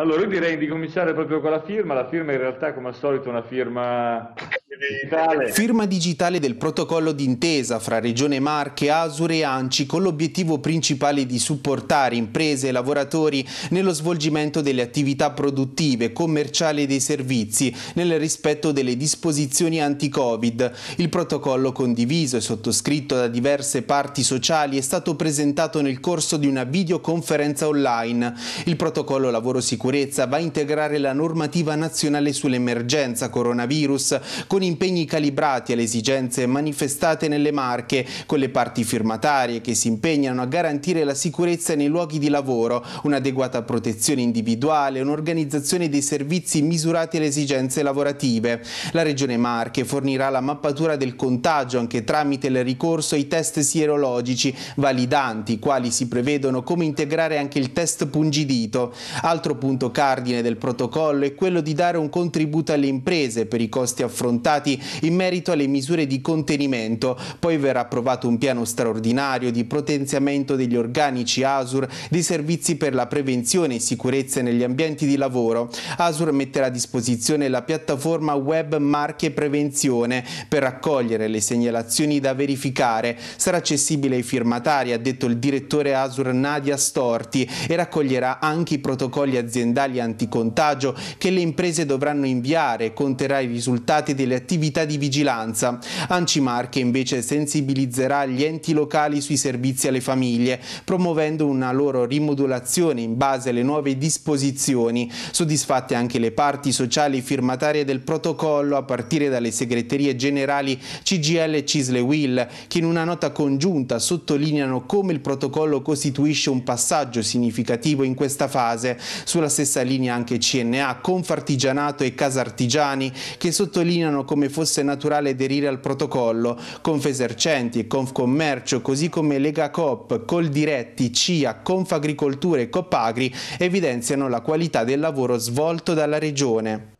Allora, io direi di cominciare proprio con la firma. La firma in realtà, come al solito, è una firma digitale. Firma digitale del protocollo d'intesa fra Regione Marche, Asure e Anci con l'obiettivo principale di supportare imprese e lavoratori nello svolgimento delle attività produttive, commerciali e dei servizi nel rispetto delle disposizioni anti-Covid. Il protocollo condiviso e sottoscritto da diverse parti sociali è stato presentato nel corso di una videoconferenza online. Il protocollo lavoro sicurezza va a integrare la normativa nazionale sull'emergenza coronavirus con impegni calibrati alle esigenze manifestate nelle marche con le parti firmatarie che si impegnano a garantire la sicurezza nei luoghi di lavoro, un'adeguata protezione individuale, un'organizzazione dei servizi misurati alle esigenze lavorative. La Regione Marche fornirà la mappatura del contagio anche tramite il ricorso ai test sierologici validanti, quali si prevedono come integrare anche il test pungidito. Altro punto cardine del protocollo è quello di dare un contributo alle imprese per i costi affrontati in merito alle misure di contenimento. Poi verrà approvato un piano straordinario di potenziamento degli organici ASUR dei servizi per la prevenzione e sicurezza negli ambienti di lavoro. ASUR metterà a disposizione la piattaforma web Marche Prevenzione per raccogliere le segnalazioni da verificare. Sarà accessibile ai firmatari, ha detto il direttore ASUR Nadia Storti, e raccoglierà anche i protocolli aziendali anticontagio che le imprese dovranno inviare e conterrà i risultati delle attività di vigilanza. Ancimarche invece sensibilizzerà gli enti locali sui servizi alle famiglie, promuovendo una loro rimodulazione in base alle nuove disposizioni. Soddisfatte anche le parti sociali firmatarie del protocollo a partire dalle segreterie generali CGL e Cisle Will, che in una nota congiunta sottolineano come il protocollo costituisce un passaggio significativo in questa fase. Sulla stessa linea anche CNA, Confartigianato e Casartigiani che sottolineano come fosse naturale aderire al protocollo, Confesercenti e Confcommercio così come Lega Coop, Coldiretti, CIA, Confagricoltura e Copagri evidenziano la qualità del lavoro svolto dalla Regione.